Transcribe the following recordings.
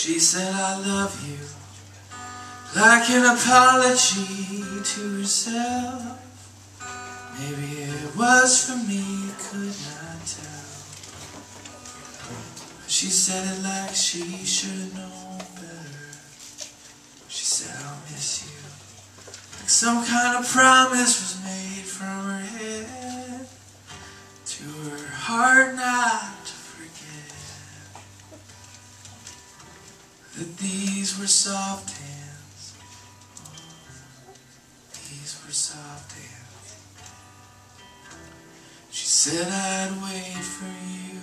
She said, I love you, like an apology to herself. Maybe it was for me, could not tell. She said it like she should have known better. She said, I'll miss you. Like some kind of promise was made that these were soft hands. These were soft hands. She said I'd wait for you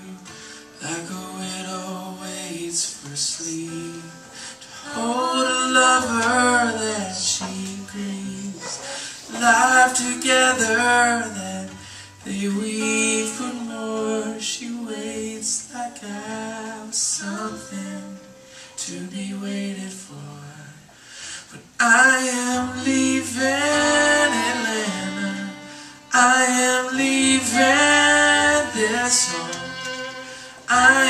like a widow waits for sleep to hold a lover that she grieves. Life together that they weave I am leaving Atlanta. I am leaving this home. I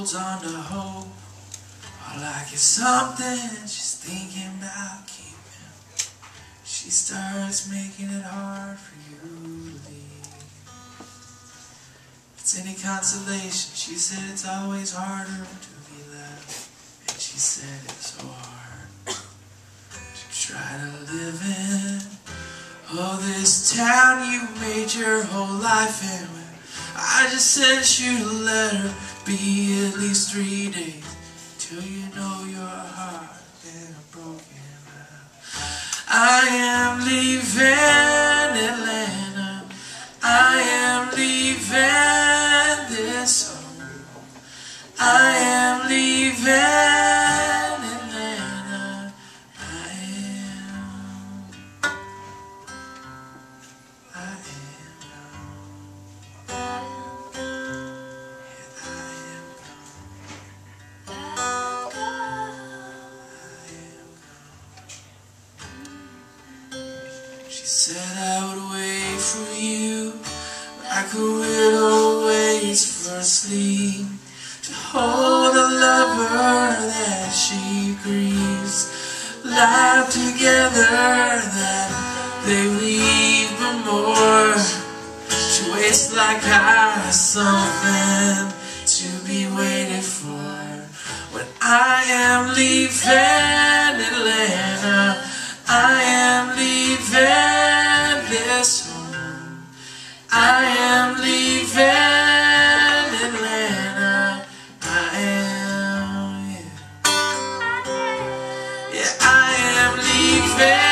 holds on to hope, or like it's something she's thinking about keeping. She starts making it hard for you to leave. If it's any consolation, she said it's always harder to be left. And she said it's so hard to try to live in. Oh, this town you made your whole life in. I just sent you a letter, be at least three days till you know your heart been broken. I am leaving Atlanta. I am leaving this home. I She said I would wait for you like a widow waits for sleep to hold a lover that she grieves. Life together that they weave but more. She waits like I something to be waited for. When I am leaving Yeah.